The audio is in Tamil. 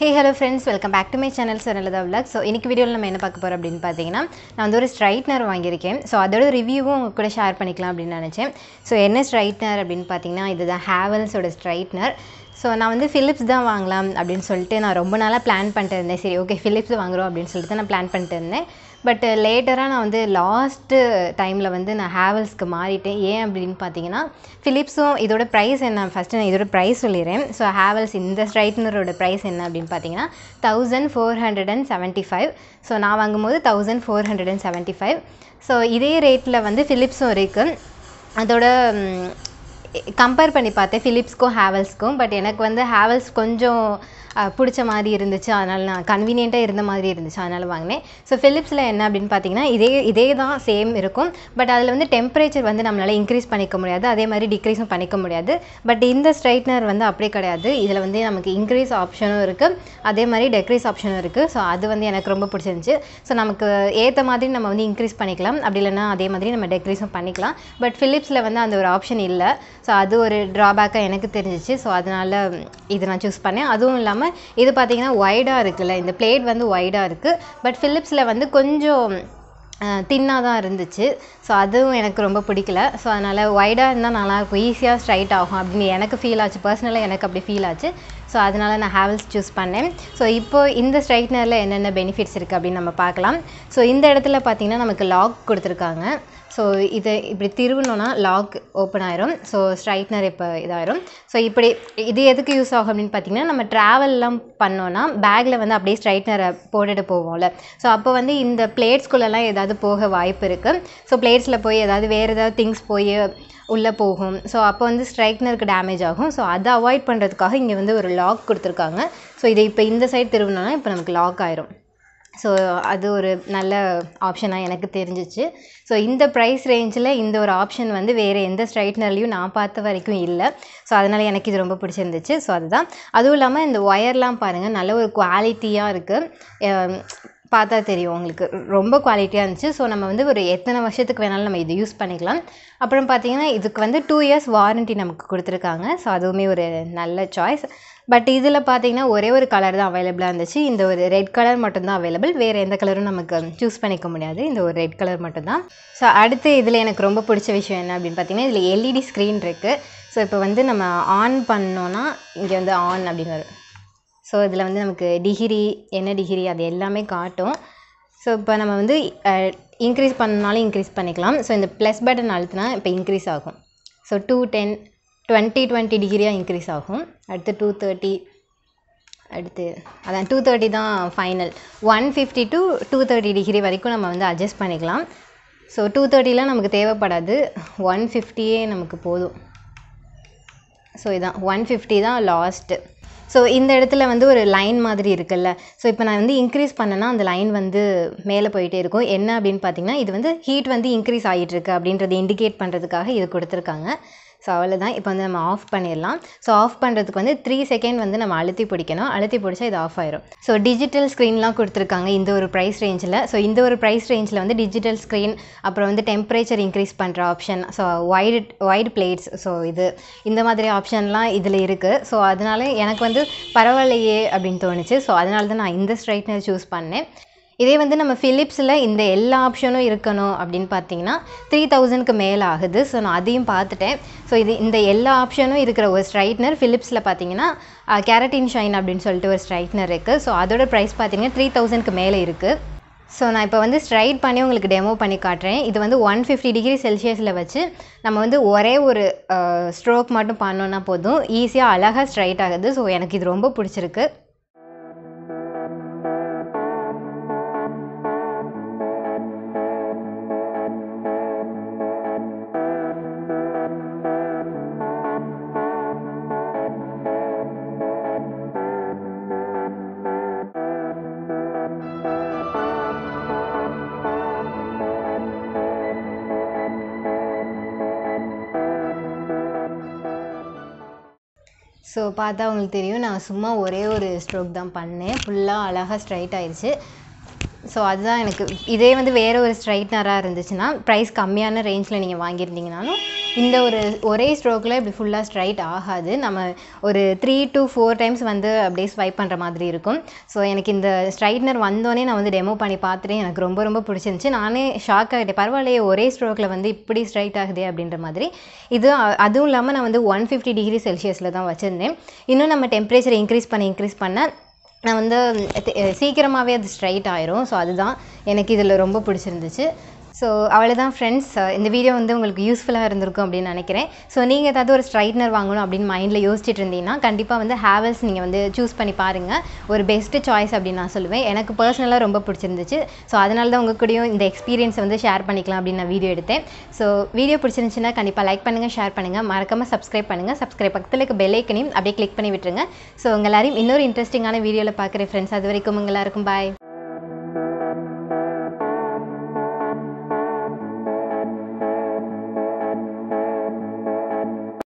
Hey hello friends welcome back to my channel Sonnalatha vlog so இன்றைக்கி வீடியோவில் நம்ம என்ன பார்க்க போகிறோம் அப்படின்னு பார்த்தீங்கன்னா நான் வந்து ஒரு ஸ்ட்ரைட்னர் வாங்கியிருக்கேன். ஸோ அதோட ரிவ்யூவும் உங்கள் கூட ஷேர் பண்ணிக்கலாம் அப்படின்னு நினச்சேன். ஸோ என்ன ஸ்ட்ரைட்னர் அப்படின்னு பார்த்தீங்கன்னா இதுதான் ஹேவல்ஸோட ஸ்ட்ரைட்னர் ஸோ நான் வந்து ஃபிலிப்ஸ் தான் வாங்கலாம் அப்படின்னு சொல்லிட்டு நான் ரொம்ப நாளாக பிளான் பண்ணிட்டு இருந்தேன். சரி ஓகே ஃபிலிப்ஸ் வாங்குறோம் அப்படின்னு சொல்லிட்டு நான் பிளான் பண்ணிட்டு இருந்தேன். பட் லேட்டராக நான் வந்து லாஸ்ட்டு டைமில் வந்து நான் ஹேவல்ஸ்க்கு மாறிட்டேன். ஏன் அப்படின்னு பார்த்தீங்கன்னா ஃபிலிப்ஸும் இதோட ப்ரைஸ் என்ன? ஃபஸ்ட்டு நான் இதோட ப்ரைஸ் சொல்லிடுறேன். ஸோ ஹேவல்ஸ் இந்த ஸ்ட்ரைட்னரோட ப்ரைஸ் என்ன அப்படின்னு பார்த்தீங்கன்னா thousand four hundred and seventy five so நான் வாங்கும்போது thousand four hundred and seventy five so இதே ரேட்டில் வந்து ஃபிலிப்ஸும் இருக்குது அதோட கம்பேர் பண்ணி பார்த்தேன் ஃபிலிப்ஸ்க்கும் ஹேவல்ஸ்க்கும் பட் எனக்கு வந்து ஹேவல்ஸ் கொஞ்சம் பிடிச்ச மாதிரி இருந்துச்சு. அதனால் நான் கன்வீனியண்ட்டாக இருந்த மாதிரி இருந்துச்சு. அதனால் வாங்கினேன். ஸோ ஃபிலிப்ஸில் என்ன அப்படின்னு பார்த்தீங்கன்னா இதே இதே தான் சேம் இருக்கும். பட் அதில் வந்து டெம்பரேச்சர் வந்து நம்மளால் இன்க்ரீஸ் பண்ணிக்க முடியாது. அதே மாதிரி டிக்ரீஸும் பண்ணிக்க முடியாது. பட் இந்த ஸ்ட்ரைட்னர் வந்து அப்படியே கிடையாது. இதில் வந்து நமக்கு இன்க்ரீஸ் ஆப்ஷனும் இருக்குது அதே மாதிரி டெக்ரீஸ் ஆப்ஷனும் இருக்குது ஸோ அது வந்து எனக்கு ரொம்ப பிடிச்சிருந்துச்சு. ஸோ நமக்கு ஏற்ற மாதிரி நம்ம வந்து இன்க்ரீஸ் பண்ணிக்கலாம். அப்படி இல்லைன்னா அதே மாதிரி நம்ம டெக்ரீஸும் பண்ணிக்கலாம். பட் ஃபிலிப்ஸில் வந்து அந்த ஒரு ஆப்ஷன் இல்லை. ஸோ அது ஒரு ட்ராபேக்காக எனக்கு தெரிஞ்சிச்சு. ஸோ அதனால் இதை நான் சூஸ் பண்ணேன். அதுவும் இல்லாமல் இது பார்த்தீங்கன்னா ஒய்டாக இருக்குல்ல இந்த பிளேட் வந்து ஒய்டாக இருக்குது பட் ஃபிலிப்ஸில் வந்து கொஞ்சம் தின்னாக தான் இருந்துச்சு. ஸோ அதுவும் எனக்கு ரொம்ப பிடிக்கல. ஸோ அதனால் ஒய்டாக இருந்தால் நல்லாயிருக்கும் ஈஸியாக ஸ்ட்ரைட் ஆகும் அப்படின்னு எனக்கு ஃபீல் ஆச்சு. பர்சனலாக எனக்கு அப்படி ஃபீல் ஆச்சு. ஸோ அதனால் நான் ஹேவல்ஸ் சூஸ் பண்ணேன். ஸோ இப்போ இந்த ஸ்ட்ரைட்னரில் என்னென்ன பெனிஃபிட்ஸ் இருக்குது அப்படின்னு நம்ம பார்க்கலாம். ஸோ இந்த இடத்துல பார்த்தீங்கன்னா நமக்கு லாக் கொடுத்துருக்காங்க. ஸோ இதை இப்படி திருவணுன்னா லாக் ஓப்பன் ஆயிரும். ஸோ ஸ்ட்ரைட்னர் இப்போ இதாயிரும். ஸோ இப்படி இது எதுக்கு யூஸ் ஆகும் அப்படின்னு பார்த்தீங்கன்னா நம்ம ட்ராவல்லாம் பண்ணோன்னா பேக்கில் வந்து அப்படியே ஸ்ட்ரைட்னரை போட்டுட்டு போவோம்ல. ஸோ அப்போ வந்து இந்த பிளேட்ஸ்குள்ளெல்லாம் ஏதாவது போக வாய்ப்பு இருக்குது ஸோ பிளேட்ஸில் போய் ஏதாவது வேறு ஏதாவது திங்ஸ் போய் உள்ளே போகும். ஸோ அப்போ வந்து ஸ்ட்ரைட்னருக்கு டேமேஜ் ஆகும். ஸோ அதை அவாய்ட் பண்ணுறதுக்காக இங்கே வந்து ஒரு லாக் கொடுத்துருக்காங்க. ஸோ இதை இப்போ இந்த சைடு திருவினோன்னா இப்போ நமக்கு லாக் ஆயிரும். ஸோ அது ஒரு நல்ல ஆப்ஷனாக எனக்கு தெரிஞ்சிச்சு. ஸோ இந்த ப்ரைஸ் ரேஞ்சில் இந்த ஒரு ஆப்ஷன் வந்து வேறு எந்த ஸ்ட்ரைட்னர்லையும் நான் பார்த்த வரைக்கும் இல்லை. ஸோ அதனால் எனக்கு இது ரொம்ப பிடிச்சிருந்துச்சு. ஸோ அதுதான். அதுவும் இல்லாமல் இந்த ஒயர்லாம் பாருங்கள் நல்ல ஒரு குவாலிட்டியாக இருக்குது பார்த்தா தெரியும் உங்களுக்கு. ரொம்ப குவாலிட்டியாக இருந்துச்சு. ஸோ நம்ம வந்து ஒரு எத்தனை வருஷத்துக்கு வேணாலும் நம்ம இது யூஸ் பண்ணிக்கலாம். அப்புறம் பார்த்தீங்கன்னா இதுக்கு வந்து டூ இயர்ஸ் வாரண்ட்டி நமக்கு கொடுத்துருக்காங்க. ஸோ அதுவுமே ஒரு நல்ல சாய்ஸ் பட் இதில் பார்த்தீங்கன்னா ஒரே ஒரு கலர் தான் அவைலபிளாக இருந்துச்சு. இந்த ஒரு ரெட் கலர் மட்டும்தான் அவைலபிள் வேறு எந்த கலரும் நமக்கு சூஸ் பண்ணிக்க முடியாது. இந்த ஒரு ரெட் கலர் மட்டும்தான். ஸோ அடுத்து இதில் எனக்கு ரொம்ப பிடிச்ச விஷயம் என்ன அப்படின்னு பார்த்தீங்கன்னா இதில் எல்இடி ஸ்க்ரீன் இருக்குது ஸோ இப்போ வந்து நம்ம ஆன் பண்ணோன்னா இங்கே வந்து ஆன் அப்படின்னு வரும். ஸோ இதில் வந்து நமக்கு டிகிரி என்ன டிகிரி அது எல்லாமே காட்டும். ஸோ இப்போ நம்ம வந்து இன்க்ரீஸ் பண்ணனாலும் இன்க்ரீஸ் பண்ணிக்கலாம். ஸோ இந்த ப்ளஸ் பட்டன் அழுத்தினா இப்போ இன்க்ரீஸ் ஆகும். So two ten twenty twenty டிகிரியாக இன்க்ரீஸ் ஆகும். அடுத்து டூ தேர்ட்டி அடுத்து அதான் டூ தேர்ட்டி தான் final one fifty to two thirty degree வரைக்கும் நம்ம வந்து அட்ஜஸ்ட் பண்ணிக்கலாம். ஸோ டூ தேர்ட்டிலாம் நமக்கு தேவைப்படாது. ஒன் ஃபிஃப்டியே நமக்கு போதும். ஸோ இதான். ஒன் ஃபிஃப்டி தான் லாஸ்ட்டு ஸோ இந்த இடத்துல வந்து ஒரு லைன் மாதிரி இருக்குல்ல. ஸோ இப்போ நான் வந்து இன்க்ரீஸ் பண்ணேன்னா அந்த லைன் வந்து மேலே போயிட்டே இருக்கும். என்ன அப்படின்னு பார்த்தீங்கன்னா இது வந்து ஹீட் வந்து இன்க்ரீஸ் ஆகிட்டு இருக்கு அப்படின்றத இண்டிகேட் பண்ணுறதுக்காக இது கொடுத்துருக்காங்க. ஸோ அவ்வளோதான் இப்போ வந்து நம்ம ஆஃப் பண்ணிடலாம். ஸோ ஆஃப் பண்ணுறதுக்கு வந்து த்ரீ செகண்ட் வந்து நம்ம அழுத்தி பிடிக்கணும். அழுத்தி பிடிச்சா இது ஆஃப் ஆயிரும். ஸோ டிஜிட்டல் ஸ்க்ரீன்லாம் கொடுத்துருக்காங்க இந்த ஒரு ப்ரைஸ் ரேஞ்சில் ஸோ இந்த ஒரு ப்ரைஸ் ரேஞ்சில் வந்து டிஜிட்டல் ஸ்க்ரீன் அப்புறம் வந்து டெம்பரேச்சர் இன்க்ரீஸ் பண்ணுற option so wide wide plates so இது இந்த மாதிரி ஆப்ஷன்லாம் இதில் இருக்குது ஸோ அதனால எனக்கு வந்து பரவாயில்லையே அப்படின்னு தோணுச்சு. ஸோ அதனால தான் நான் இந்த ஸ்ட்ரைட்னர் சூஸ் பண்ணேன். இதே வந்து நம்ம ஃபிலிப்ஸில் இந்த எல்லா ஆப்ஷனும் இருக்கணும் அப்படின்னு பார்த்தீங்கன்னா த்ரீ தௌசண்ட்க்கு மேலே ஆகுது. ஸோ நான் அதையும் பார்த்துட்டேன் ஸோ இது இந்த எல்லா ஆப்ஷனும் இருக்கிற ஒரு ஸ்ட்ரைட்னர் ஃபிலிப்ஸில் பார்த்தீங்கன்னா கேரட்டின் ஷைன் அப்படின்னு சொல்லிட்டு ஒரு ஸ்ட்ரைட்னர் இருக்குது ஸோ அதோட ப்ரைஸ் பார்த்தீங்கன்னா த்ரீ தௌசண்ட்க்கு மேலே இருக்குது ஸோ நான் இப்போ வந்து ஸ்ட்ரைட் பண்ணி உங்களுக்கு டெமோ பண்ணி காட்டுறேன். இது வந்து ஒன் ஃபிஃப்டி டிகிரி செல்சியஸில் வச்சு நம்ம வந்து ஒரே ஒரு ஸ்ட்ரோக் மட்டும் பண்ணோன்னா போதும். ஈஸியாக அழகாக ஸ்ட்ரைட் ஆகுது. ஸோ எனக்கு இது ரொம்ப பிடிச்சிருக்கு. ஸோ பார்த்தா உங்களுக்கு தெரியும் நான் சும்மா ஒரே ஒரு ஸ்ட்ரோக் தான் பண்ணேன். ஃபுல்லாக அழகாக ஸ்ட்ரைட் ஆயிடுச்சு ஸோ அதுதான் எனக்கு இதே வந்து வேறு ஒரு ஸ்ட்ரைட்னராக இருந்துச்சுன்னா ப்ரைஸ் கம்மியான ரேஞ்சில் நீங்கள் வாங்கியிருந்தீங்கனாலும் இந்த ஒரு ஒரே ஸ்ட்ரோக்கில் இப்படி ஃபுல்லாக ஸ்ட்ரைட் ஆகாது. நம்ம ஒரு த்ரீ டு ஃபோர் டைம்ஸ் வந்து அப்படியே ஸ்வைப் பண்ணுற மாதிரி இருக்கும். ஸோ எனக்கு இந்த ஸ்ட்ரைட்னர் வந்தோடனே நான் வந்து டெமோ பண்ணி பார்த்துட்டு எனக்கு ரொம்ப ரொம்ப பிடிச்சிருந்துச்சு. நானே ஷாக் ஆகிட்டேன். பரவாயில்லையே ஒரே ஸ்ட்ரோக்கில் வந்து இப்படி ஸ்ட்ரைட் ஆகுதே அப்படின்ற மாதிரி. இது அதுவும் இல்லாமல் நான் வந்து ஒன் ஃபிஃப்டி டிகிரி செல்சியஸில் தான் வச்சுருந்தேன். இன்னும் நம்ம டெம்பரேச்சர் இன்க்ரீஸ் பண்ணி இன்க்ரீஸ் பண்ண நான் வந்து சீக்கிரமாகவே அது ஸ்ட்ரைட் ஆயிரும். ஸோ அதுதான் எனக்கு இதில் ரொம்ப பிடிச்சிருந்துச்சு. ஸோ அவ்வளோதான் ஃப்ரெண்ட்ஸ் இந்த வீடியோ வந்து உங்களுக்கு யூஸ்ஃபுல்லாக இருந்திருக்கும் அப்படின்னு நினைக்கிறேன். ஸோ நீங்கள் ஏதாவது ஒரு ஸ்ட்ரைட்னர் வாங்கணும் அப்படின்னு மைண்டில் யோசிச்சுட்டு இருந்தீங்கன்னா கண்டிப்பாக வந்து ஹேவல்ஸ் நீங்கள் வந்து சூஸ் பண்ணி பாருங்கள் ஒரு பெஸ்ட்டு சாய்ஸ் அப்படின்னு நான் சொல்லுவேன். எனக்கு பர்சனலாக ரொம்ப பிடிச்சிருந்துச்சு. ஸோ அதனால தான் உங்கள் கூடயும் இந்த எக்ஸ்பீரியன்ஸை வந்து ஷேர் பண்ணிக்கலாம் அப்படின்னு நான் வீடியோ எடுத்தேன். ஸோ வீடியோ பிடிச்சிருந்துச்சுன்னா கண்டிப்பாக லைக் பண்ணுங்கள் ஷேர் பண்ணுங்கள் மறக்காமல் சப்ஸ்கிரைப் பண்ணுங்கள் சப்ஸ்கிரைப் பக்கத்தில் இருக்க பெல்லைக்கனையும் அப்படியே கிளிக் பண்ணி விட்டுருங்க. ஸோ உங்கள் எல்லாரையும் இன்னொரு இன்ட்ரெஸ்டிங்கான வீடியோவில் பார்க்குறேன் ஃப்ரெண்ட்ஸ் அது வரைக்கும் உங்க எல்லாருக்கும் பாய்